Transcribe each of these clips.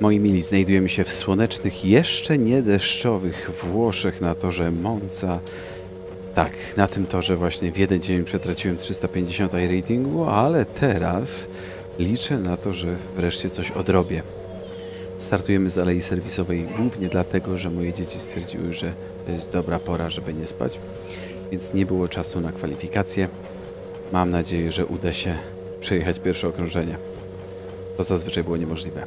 Moi mili, znajdujemy się w słonecznych, jeszcze nie deszczowych Włoszech na torze Monza. Tak, na tym torze właśnie w jeden dzień przetraciłem 350 i ratingu, ale teraz liczę na to, że wreszcie coś odrobię. Startujemy z alei serwisowej głównie dlatego, że moje dzieci stwierdziły, że to jest dobra pora, żeby nie spać, więc nie było czasu na kwalifikacje. Mam nadzieję, że uda się przejechać pierwsze okrążenie. To zazwyczaj było niemożliwe.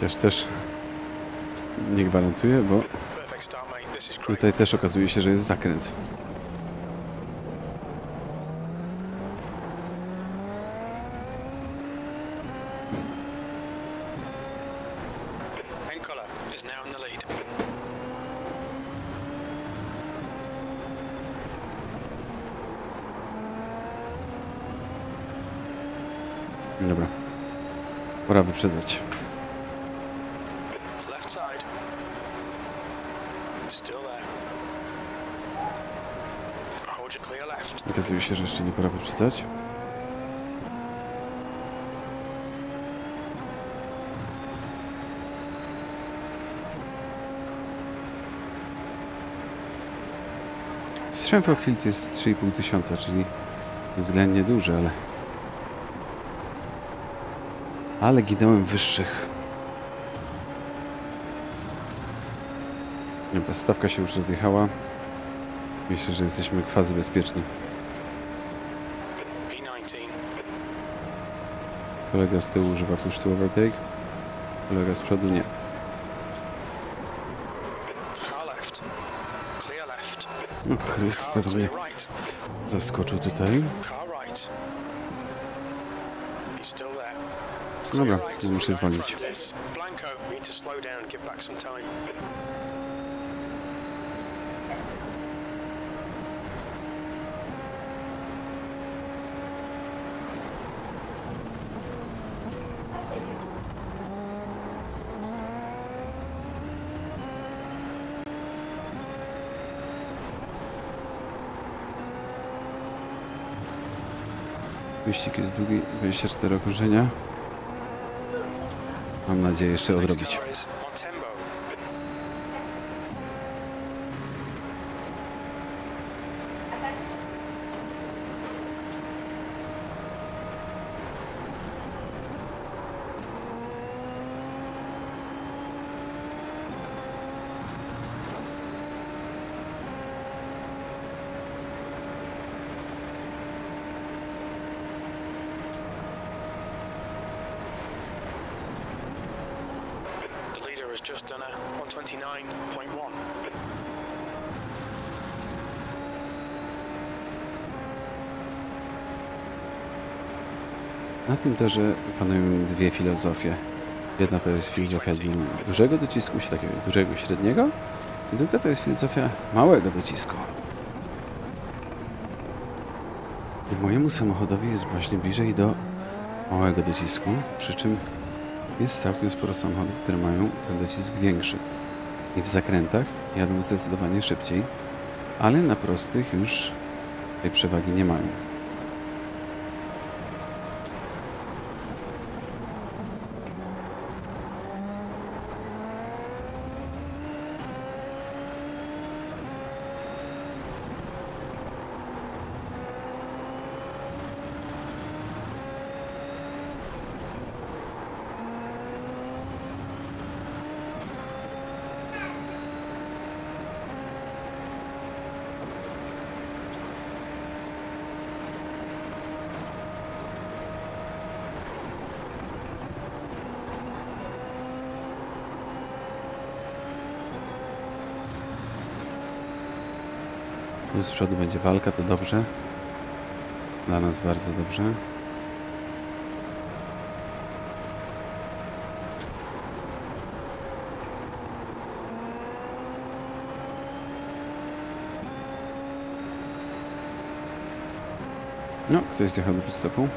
Też też nie gwarantuję, bo tutaj też okazuje się, że jest zakręt. Dobra. Pora wyprzedzać. Okazuje się, że jeszcze nie pora wyprzedzać. Strzem Field jest 3,5 tysiąca, czyli względnie duży, ale... Ale ginąłem wyższych. Dobra, stawka się już rozjechała. Myślę, że jesteśmy kwazy bezpieczni. Kolega z tyłu używa push to overtake, kolega z przodu nie. No Chryste, to mnie zaskoczył tutaj. Dobra, muszę zwolnić. Wyścig jest długi, 24 okrążenia. Mam nadzieję jeszcze odrobić. Na tym torze panują dwie filozofie. Jedna to jest filozofia dużego docisku, takiego dużego, średniego, i druga to jest filozofia małego docisku. I mojemu samochodowi jest właśnie bliżej do małego docisku, przy czym jest całkiem sporo samochodów, które mają ten docisk większy. I w zakrętach jadą zdecydowanie szybciej, ale na prostych już tej przewagi nie mają. Tu z przodu będzie walka, to dobrze. Dla nas bardzo dobrze. No, ktoś zjechał do pistopu.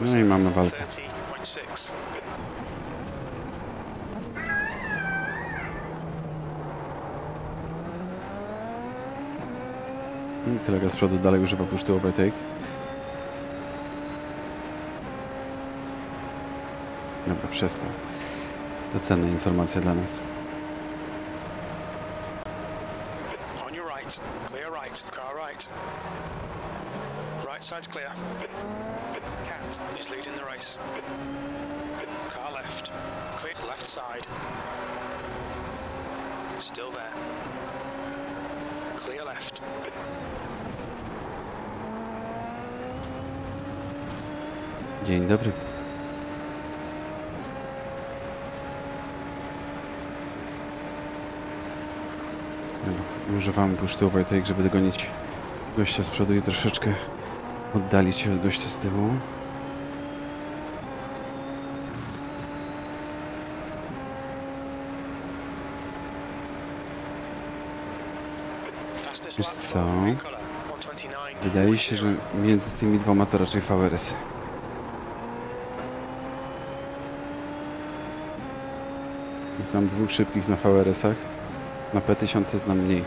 No i mamy walkę six. Hmm, kolega z przodu dalej używa push overtake. Dobra, przestał. To cenna informacja dla nas. left. Dzień dobry. Używam kosztyłowej tej, żeby dogonić gościa z przodu i troszeczkę oddalić się od gościa z tyłu. Wiesz co? Wydaje się, że między tymi dwoma to raczej faweresy. Znam dwóch szybkich na VRS-ach. Na P1000 znam mniej.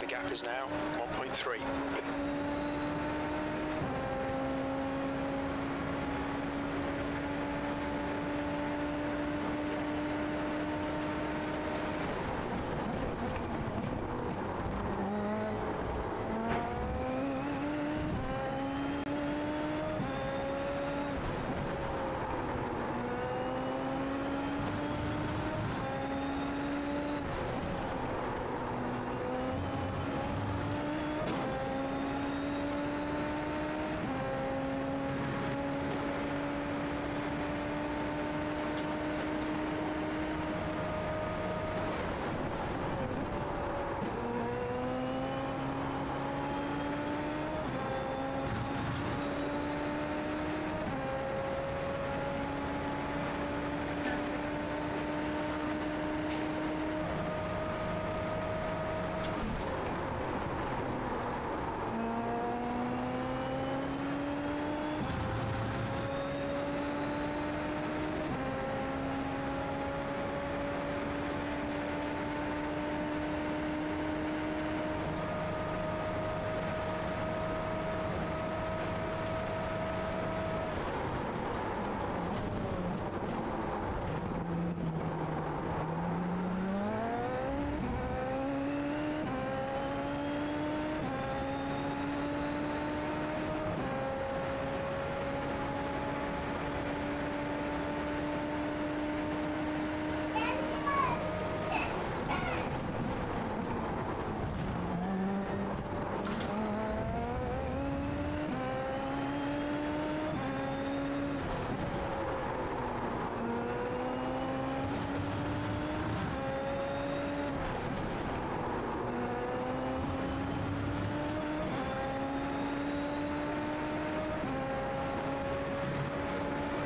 the gap is now 1.3.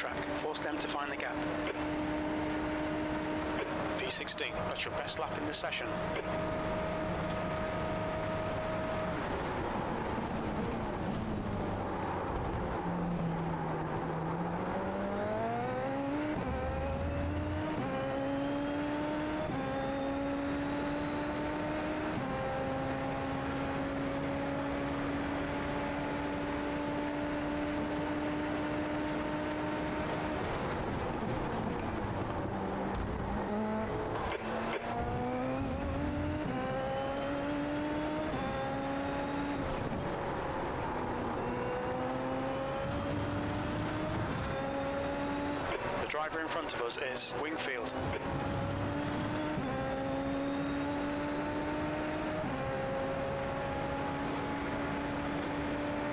track. Force them to find the gap. V16, that's your best lap in the session. driver in front of us is Wingfield.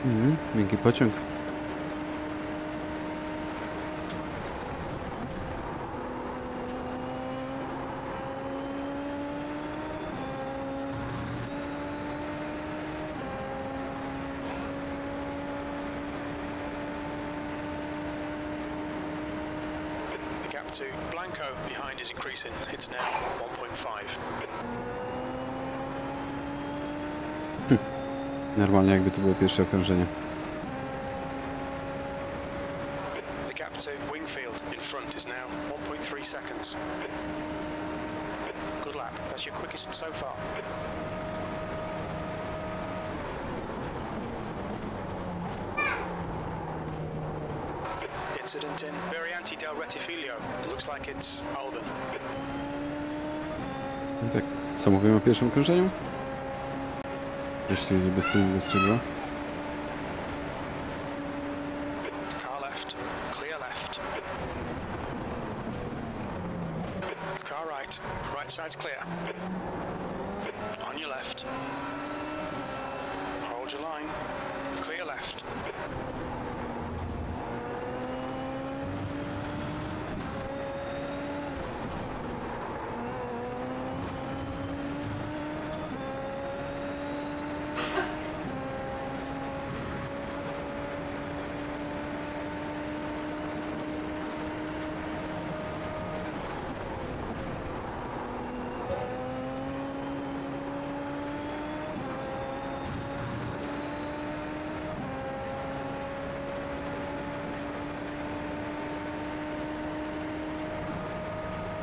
Mhm, miękki pociąg. to Blanco behind is increasing. It's now 1.5. Hmm. Normalnie jakby to było pierwsze okrążenie. The gap to Wingfield in front is now 1.3 seconds. Good lap. That's your quickest so far. accident in Variante del Retifilio. It looks like it's Alden. No tak, co mówimy o pierwszym okrążeniu? Jeszcze jedzie bez tylnego skrzydła.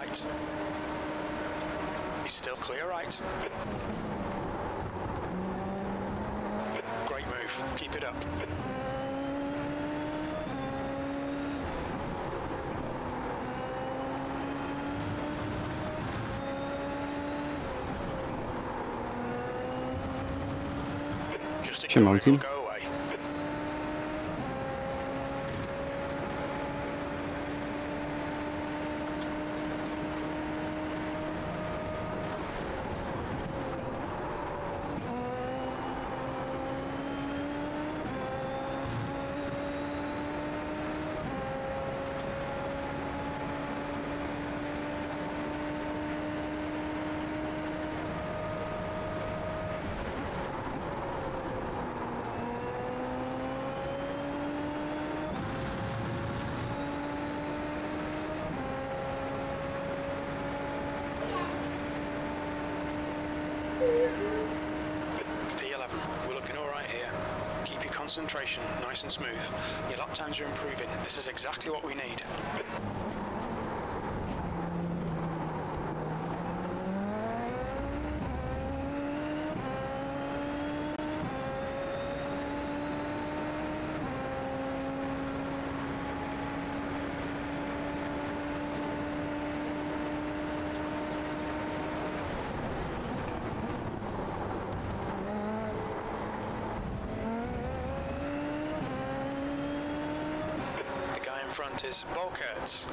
right. He's still clear right. Great move. Keep it up. Just a Martin. concentration, nice and smooth. Your lap times are improving. This is exactly what we need. front is bulkheads.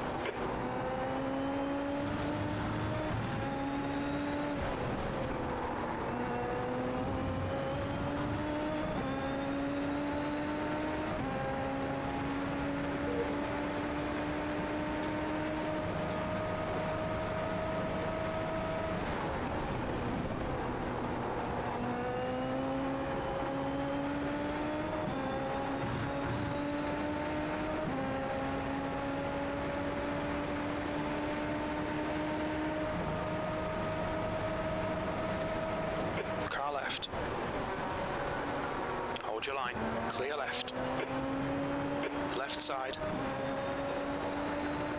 Hold your line. Clear left. Left side.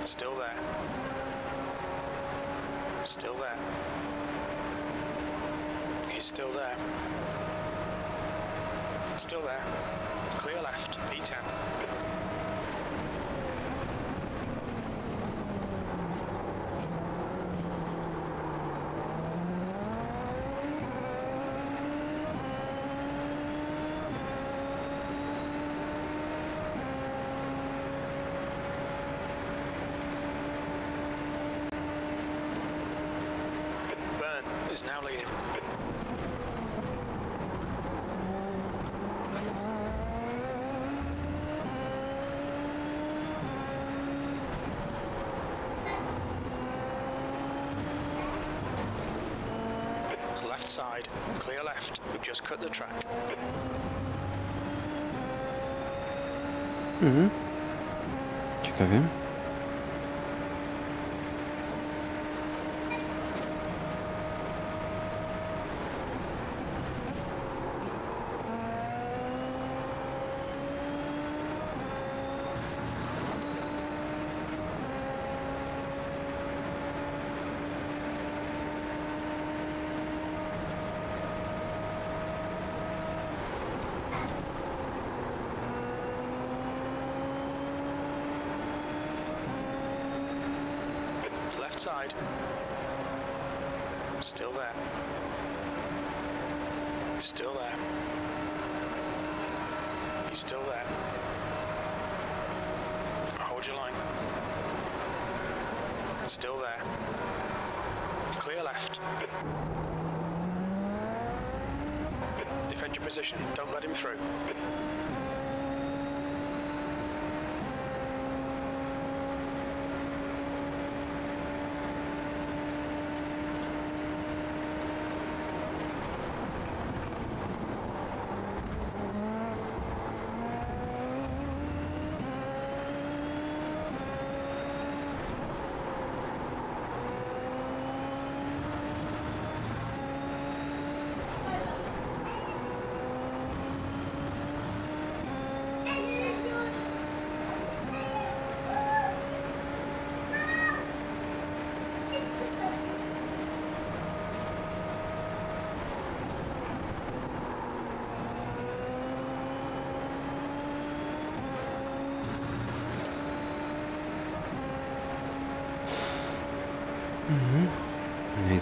Still there. Still there. He's still there. Still there. Clear left. b 10 is now leading Left side, clear left, we've just cut the track. Mhm. Ciekawie. outside. Still there. Still there. He's still there. Hold your line. Still there. Clear left. Defend your position. Don't let him through.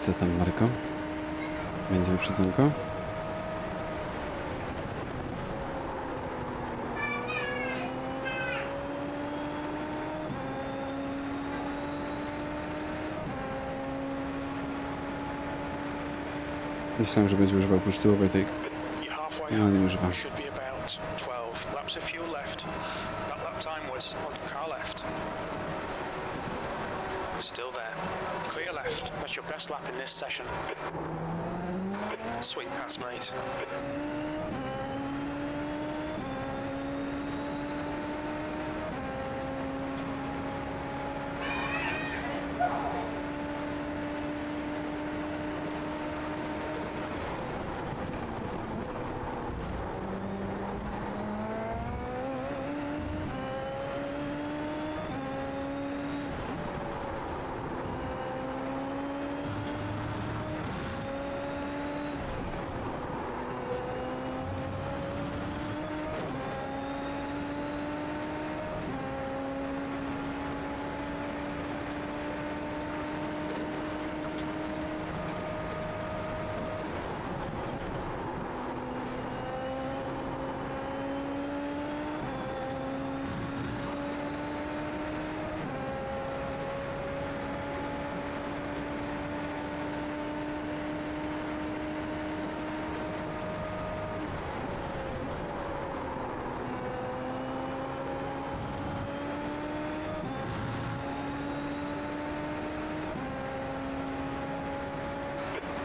co tam Marko? Będzie uprzedzonko? Myślałem, że będzie używał pusztyłowej tej... No nie używa. That's your best lap in this session. Sweet pass, mate.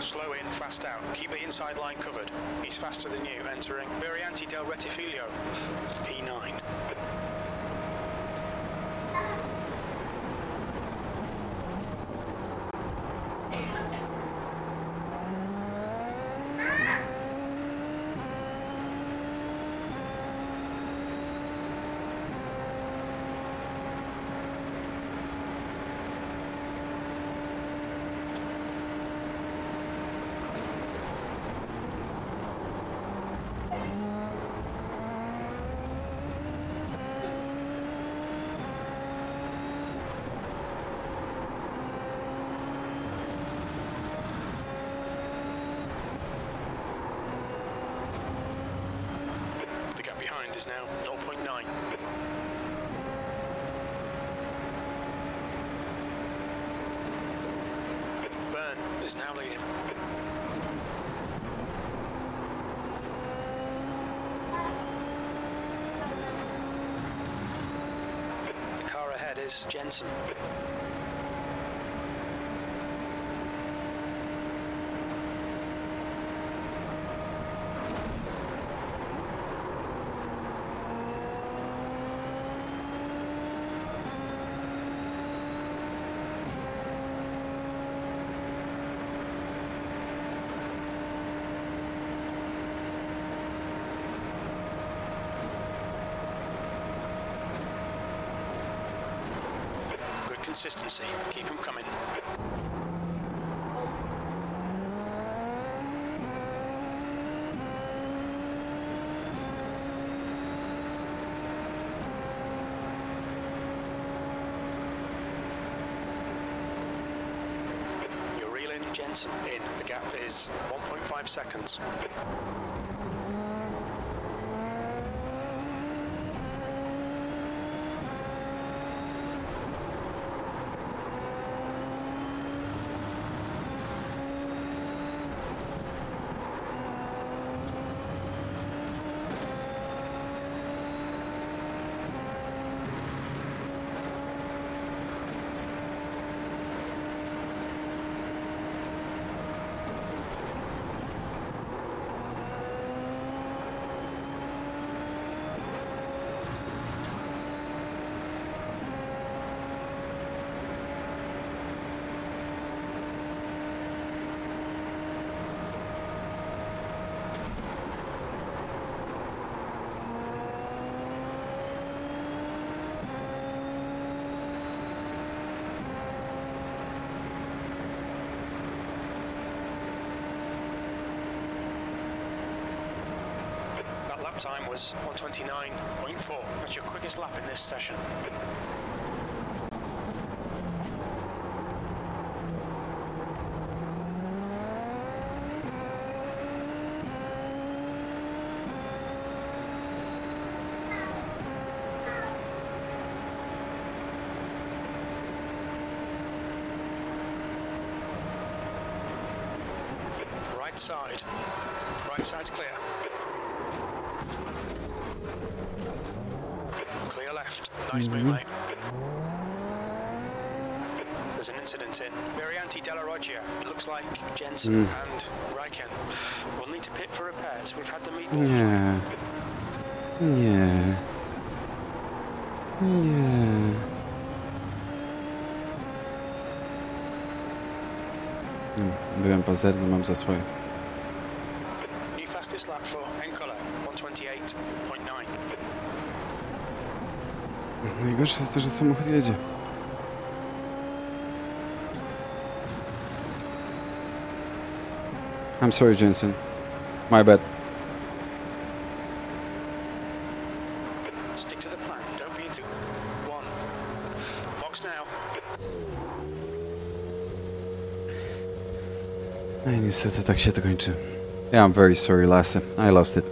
slow in, fast out. Keep the inside line covered. He's faster than you, entering. Varianti del Retifilio, P9. meters now, 0.9. Burn is now leading. The car ahead is Jensen. consistency. Keep them coming. You're reeling Jensen in. The gap is 1.5 seconds. time was 129.4. That's your quickest lap in this session. Right side. Right side's clear. Nice move, mm-hmm. mate. There's an incident in Varianti della Roggia. Looks like Jensen mm. and Riken will need to pit for repairs. We've had the meeting. Yeah. Yeah. Yeah. Byłem pazerny, mam za swoje. Najgorsze jest to, że samochód jedzie. I'm sorry, Jensen. My bad. No i niestety tak się to kończy. Yeah, I'm very sorry, Lasse. I lost it.